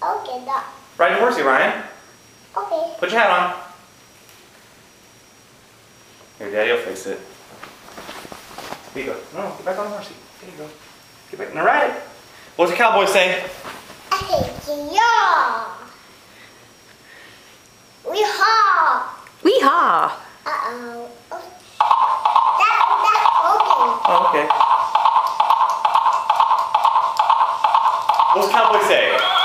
Okay, that. Ride your horsey, Ryan. Okay. Put your hat on. Here, Daddy will fix it. Here you go. No, get back on the horsey. There you go. Get back. Now ride it. What's the cowboy say? Hey, yeah. We haw. Weehaw! Uh-oh. Oh. That, that's okay. Oh, okay. What does cowboy say?